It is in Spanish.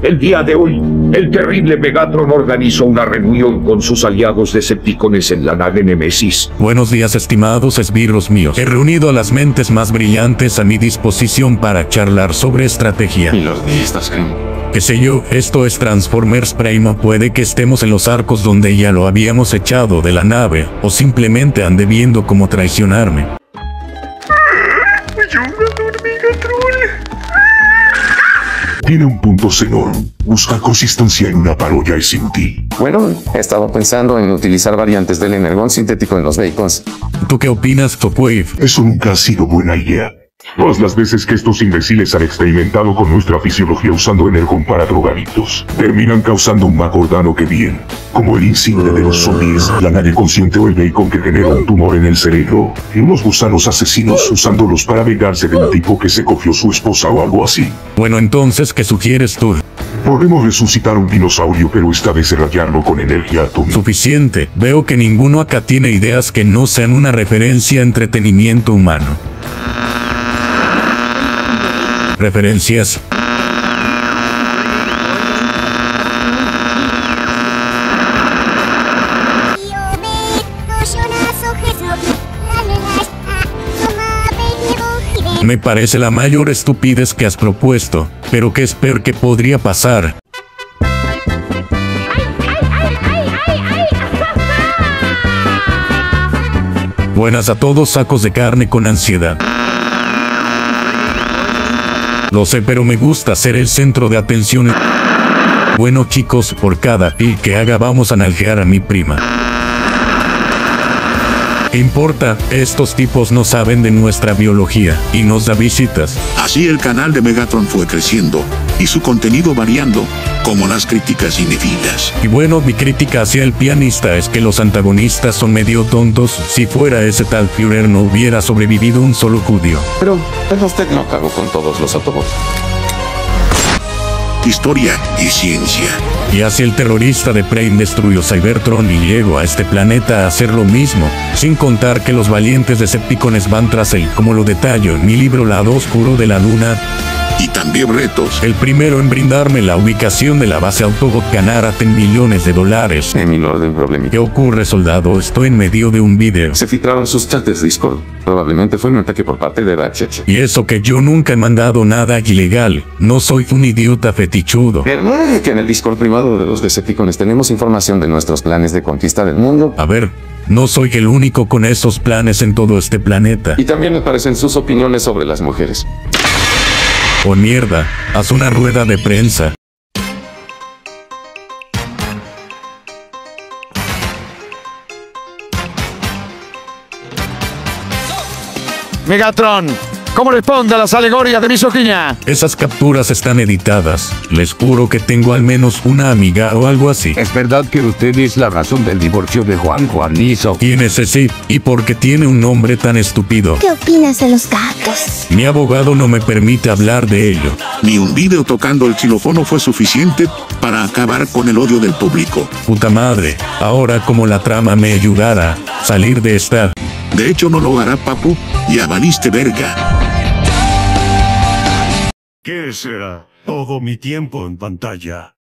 El día de hoy, el terrible Megatron organizó una reunión con sus aliados decepticones en la nave Nemesis. Buenos días estimados esbirros míos. He reunido a las mentes más brillantes a mi disposición para charlar sobre estrategia. Y los de estas creen. Qué sé yo, esto es Transformers Prime, puede que estemos en los arcos donde ya lo habíamos echado de la nave, o simplemente ande viendo cómo traicionarme. Tiene un punto Xenon. Busca consistencia en una parodia y sin ti. Bueno, he estado pensando en utilizar variantes del energón sintético en los bacons. ¿Tú qué opinas, Topwave? Eso nunca ha sido buena idea. Todas las veces que estos imbéciles han experimentado con nuestra fisiología usando Energon para drogadictos, terminan causando un macordano que bien, como el insigne de los zombies, la nave consciente o el bacon que genera un tumor en el cerebro, y unos gusanos asesinos usándolos para vengarse del tipo que se cogió su esposa o algo así. Bueno, entonces, ¿qué sugieres tú? Podemos resucitar un dinosaurio, pero esta vez rayarlo con energía atómica. Suficiente. Veo que ninguno acá tiene ideas que no sean una referencia a entretenimiento humano. Referencias. Me parece la mayor estupidez que has propuesto, pero que espero que podría pasar. Buenas a todos sacos de carne con ansiedad. Lo sé, pero me gusta ser el centro de atención. Bueno chicos, por cada pi que haga vamos a nalgear a mi prima. ¿Qué importa? Estos tipos no saben de nuestra biología y nos da visitas. Así el canal de Megatron fue creciendo y su contenido variando, como las críticas indefinidas. Y bueno, mi crítica hacia el pianista es que los antagonistas son medio tontos. Si fuera ese tal Führer no hubiera sobrevivido un solo judío. Pero, pero usted no cagó con todos los autobots. Historia y ciencia. Y hacia el terrorista de Prey destruyó Cybertron y llegó a este planeta a hacer lo mismo, sin contar que los valientes Decepticones van tras él, como lo detallo en mi libro Lado Oscuro de la Luna, Y también retos. el primero en brindarme la ubicación de la base Autobot en millones de dólares. En mi orden problemita. ¿Qué ocurre, soldado? Estoy en medio de un video. Se filtraron sus chats de Discord. Probablemente fue un ataque por parte de Ratchet. Y eso que yo nunca he mandado nada ilegal. No soy un idiota fetichudo. Pero que en el Discord privado de los Decepticons tenemos información de nuestros planes de conquista del mundo. A ver, no soy el único con esos planes en todo este planeta. Y también me parecen sus opiniones sobre las mujeres. Mierda, haz una rueda de prensa. Megatron, ¿cómo responde a las alegorías de misoginia? Esas capturas están editadas. Les juro que tengo al menos una amiga o algo así. Es verdad que usted es la razón del divorcio de Juan Juanizo. ¿Quién es ese? ¿Y por qué tiene un nombre tan estúpido? ¿Qué opinas de los gatos? Mi abogado no me permite hablar de ello. Ni un video tocando el xilófono fue suficiente para acabar con el odio del público. Puta madre, ahora como la trama me ayudara a salir de esta... De hecho, no lo hará, papu. Ya valiste verga. ¿Qué será? Todo mi tiempo en pantalla.